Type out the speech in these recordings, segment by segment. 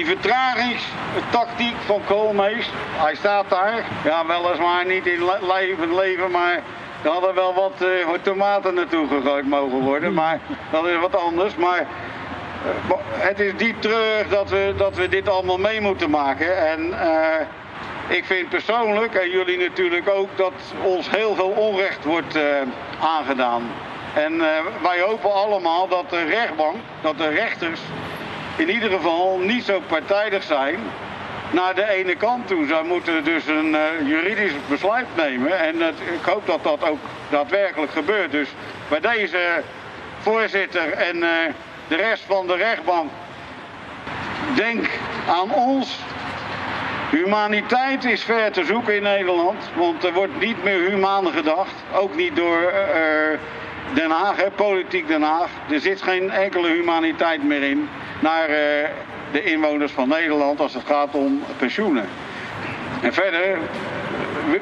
die vertragingstactiek van Koolmees, hij staat daar. Ja, weliswaar niet in levend leven, maar er hadden wel wat uh, tomaten naartoe gegooid mogen worden. Maar dat is wat anders. Maar uh, het is diep treurig dat we, dat we dit allemaal mee moeten maken. En uh, ik vind persoonlijk, en jullie natuurlijk ook, dat ons heel veel onrecht wordt aangedaan. En wij hopen allemaal dat de rechtbank, dat de rechters in ieder geval niet zo partijdig zijn naar de ene kant toe. Zij moeten dus een uh, juridisch besluit nemen. En ik hoop dat dat ook daadwerkelijk gebeurt. Dus bij deze voorzitter en uh, de rest van de rechtbank, denk aan ons. Humaniteit is ver te zoeken in Nederland, want er wordt niet meer humaan gedacht. Ook niet door uh, Den Haag, hè, politiek Den Haag. Er zit geen enkele humaniteit meer in naar de inwoners van Nederland als het gaat om pensioenen. En verder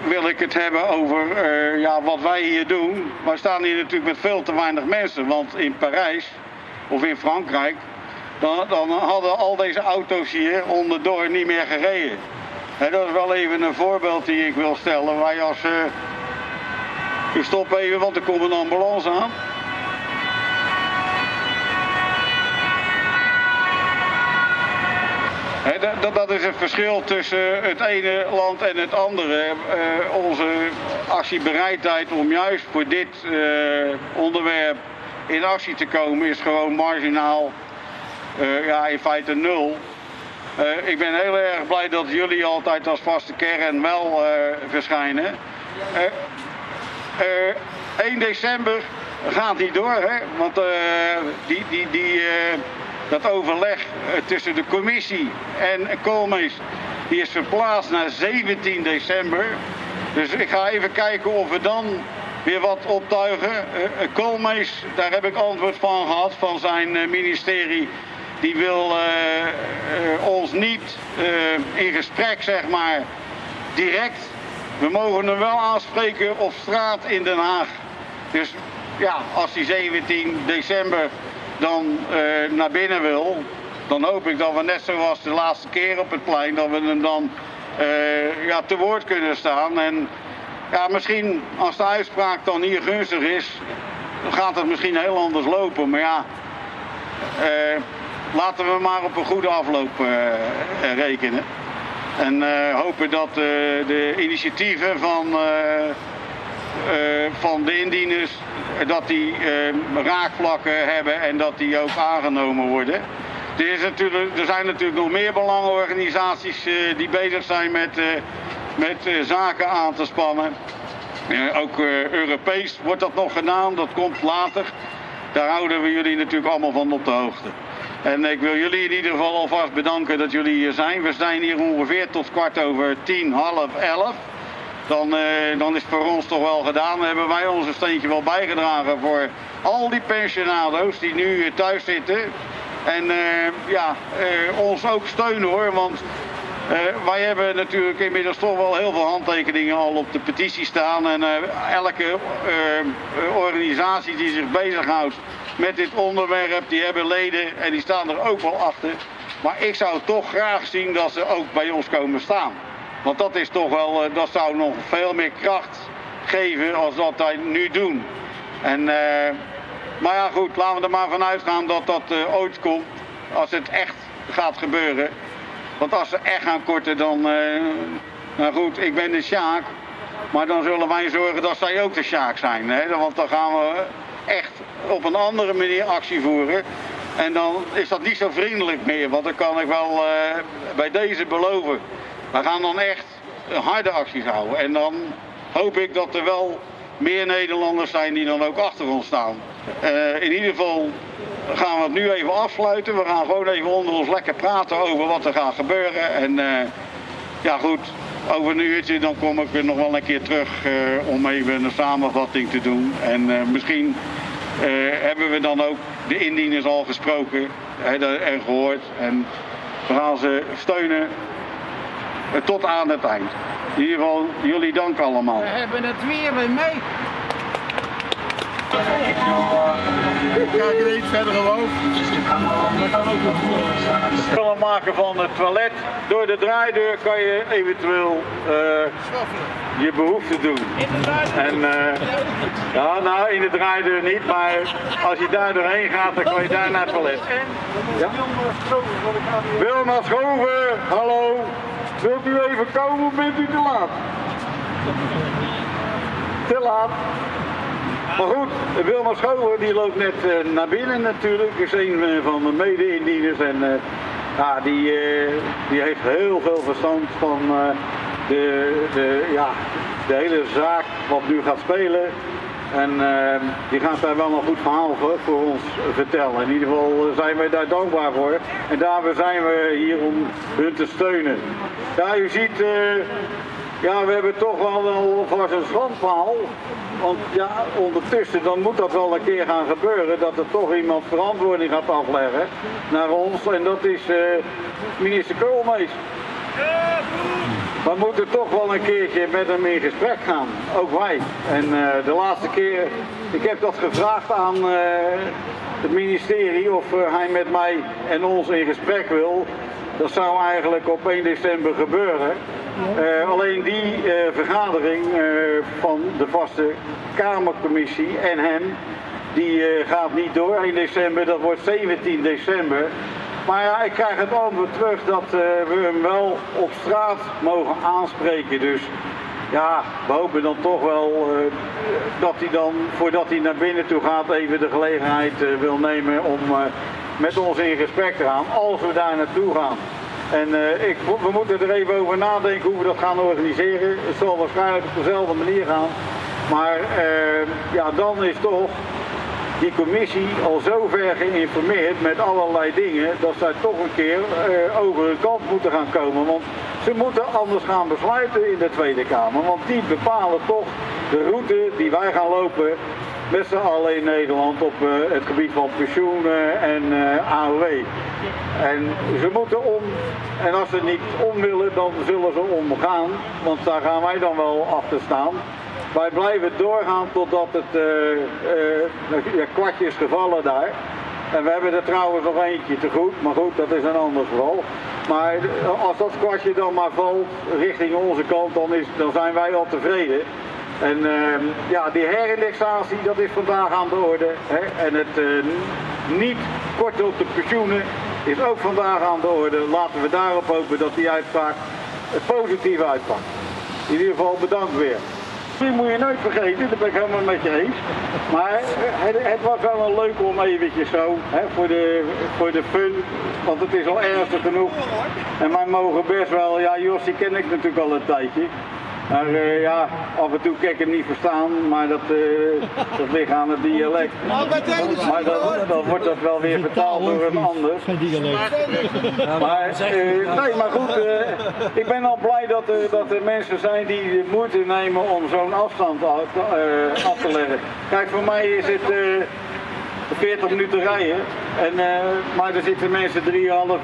wil ik het hebben over uh, ja, wat wij hier doen. Wij staan hier natuurlijk met veel te weinig mensen. Want in Parijs of in Frankrijk, dan, dan hadden al deze auto's hier onderdoor niet meer gereden. En dat is wel even een voorbeeld die ik wil stellen. Wij als... Uh, ik stop even, want er komt een ambulance aan. Dat, dat, is het verschil tussen het ene land en het andere. Uh, onze actiebereidheid om juist voor dit uh, onderwerp in actie te komen is gewoon marginaal, uh, ja in feite nul. ik ben heel erg blij dat jullie altijd als vaste kern wel verschijnen. 1 december gaat niet door, hè? want die, die, die dat overleg eh, tussen de commissie en Koolmees die is verplaatst naar 17 december. Dus ik ga even kijken of we dan weer wat optuigen. Uh, Koolmees, daar heb ik antwoord van gehad van zijn ministerie. Die wil ons niet in gesprek, zeg maar, direct. We mogen hem wel aanspreken op straat in Den Haag. Dus ja, als die 17 december dan uh, naar binnen wil, dan hoop ik dat we net zoals de laatste keer op het plein, dat we hem dan uh, ja, te woord kunnen staan. En ja, misschien als de uitspraak dan hier gunstig is, dan gaat het misschien heel anders lopen. Maar ja, uh, laten we maar op een goede afloop rekenen. En hopen dat de initiatieven van van de indieners dat die uh, raakvlakken hebben en dat die ook aangenomen worden. Er, is natuurlijk, er zijn natuurlijk nog meer belangenorganisaties uh, die bezig zijn met, met zaken aan te spannen. ook Europees wordt dat nog gedaan, dat komt later. Daar houden we jullie natuurlijk allemaal van op de hoogte. En ik wil jullie in ieder geval alvast bedanken dat jullie hier zijn. We zijn hier ongeveer tot kwart over tien, half elf dan, uh, dan is het voor ons toch wel gedaan. Hebben wij onze steentje wel bijgedragen voor al die pensionado's die nu thuis zitten. En uh, ja, ons ook steunen hoor, want wij hebben natuurlijk inmiddels toch wel heel veel handtekeningen al op de petitie staan. En elke organisatie die zich bezighoudt met dit onderwerp, die hebben leden en die staan er ook wel achter. Maar ik zou toch graag zien dat ze ook bij ons komen staan. Want dat is toch wel, eh, dat zou nog veel meer kracht geven als dat wij nu doen. En, uh, maar ja goed, laten we er maar vanuit gaan dat dat uh, ooit komt. Als het echt gaat gebeuren. Want als ze echt gaan korten dan, nou goed, ik ben de Sjaak. Maar dan zullen wij zorgen dat zij ook de Sjaak zijn. Hè? Want dan gaan we echt op een andere manier actie voeren. En dan is dat niet zo vriendelijk meer. Want dan kan ik wel bij deze beloven. We gaan dan echt harde acties houden. En dan hoop ik dat er wel meer Nederlanders zijn die dan ook achter ons staan. Uh, in ieder geval gaan we het nu even afsluiten. We gaan gewoon even onder ons lekker praten over wat er gaat gebeuren. En uh, ja goed, over een uurtje dan kom ik nog wel een keer terug uh, om even een samenvatting te doen. En misschien hebben we dan ook de indieners al gesproken en gehoord. En we gaan ze steunen eh, tot aan het eind. In ieder geval, jullie dank allemaal. We hebben het weer mee. Kijk er iets verder omhoog. Het maken van het toilet. Door de draaideur kan je eventueel uh, je behoefte doen. En uh, ja, nou in de draaideur niet, maar als je daar doorheen gaat, dan kan je daar naar het toilet. Ja? Wilma Schoven, hallo. Wilt u even komen of bent u te laat? Te laat. Maar goed, Wilma Schoven die loopt net uh, naar binnen natuurlijk. Is een uh, van de mede-indieners en ja, die, die heeft heel veel verstand van de, de, ja, de hele zaak wat nu gaat spelen. En die gaat daar wel een goed verhaal voor, ons vertellen. In ieder geval zijn wij daar dankbaar voor. En daarvoor zijn we hier om hun te steunen. Ja, u ziet, ja, we hebben toch wel, wel vast een schandpaal. Want ja, ondertussen dan moet dat wel een keer gaan gebeuren dat er toch iemand verantwoording gaat afleggen naar ons. En dat is uh, minister Koolmees. We moeten toch wel een keertje met hem in gesprek gaan, ook wij. En uh, de laatste keer, ik heb dat gevraagd aan uh, het ministerie of hij met mij en ons in gesprek wil. Dat zou eigenlijk op 1 december gebeuren. Alleen die vergadering van de vaste Kamercommissie en hem, die gaat niet door in december, dat wordt 17 december. Maar ja, ik krijg het antwoord terug dat we hem wel op straat mogen aanspreken. Dus ja, we hopen dan toch wel dat hij dan, voordat hij naar binnen toe gaat, even de gelegenheid wil nemen om met ons in gesprek te gaan, als we daar naartoe gaan. En ik, we moeten er even over nadenken hoe we dat gaan organiseren. Het zal waarschijnlijk op dezelfde manier gaan. Maar ja, dan is toch die commissie al zo ver geïnformeerd met allerlei dingen dat zij toch een keer uh, over hun kant moeten gaan komen. Want ze moeten anders gaan besluiten in de Tweede Kamer. Want die bepalen toch de route die wij gaan lopen met z'n allen in Nederland op uh, het gebied van pensioenen en uh, AOW. En ze moeten om, en als ze niet om willen, dan zullen ze omgaan, want daar gaan wij dan wel achter staan. Wij blijven doorgaan totdat het uh, kwartje is gevallen daar. En we hebben er trouwens nog eentje te goed, maar goed, dat is een ander geval. Maar als dat kwartje dan maar valt richting onze kant, dan, is, dan zijn wij al tevreden. En uh, ja, die herindexatie, dat is vandaag aan de orde. Hè? En het uh, niet korten op de pensioenen is ook vandaag aan de orde. Laten we daarop hopen dat die uitspraak positief uitpakt. In ieder geval bedankt weer. Die moet je nooit vergeten, dat ben ik helemaal met je eens. Maar het, was wel een leuk om eventjes zo, hè, voor, de, voor de fun, want het is al ernstig genoeg. En wij mogen best wel, ja Jos, ken ik natuurlijk al een tijdje. Maar uh, ja, af en toe kan ik hem niet verstaan, maar dat, uh, dat ligt aan het dialect. Maar dan, dan wordt dat wel weer vertaald door een ander. Maar, uh, nee, maar goed, ik ben al blij dat, dat er mensen zijn die de moeite nemen om zo'n afstand af te leggen. Kijk, voor mij is het 40 minuten rijden. En, maar er zitten mensen 3,5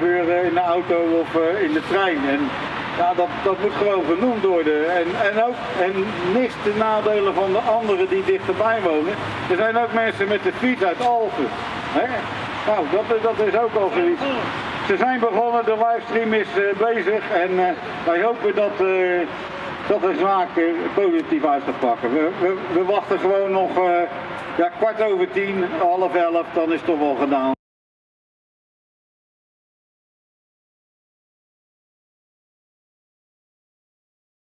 uur in de auto of in de trein. En, ja, dat, dat moet gewoon genoemd worden. En, en, ook, en niks te nadelen van de anderen die dichterbij wonen. Er zijn ook mensen met de fiets uit Alphen. Hè? Nou, dat, dat is ook al zoiets. Ze zijn begonnen, de livestream is uh, bezig en uh, wij hopen dat, uh, dat de zaak positief uit gaat pakken. We, we, we wachten gewoon nog ja, kwart over tien, half elf, dan is het toch wel gedaan.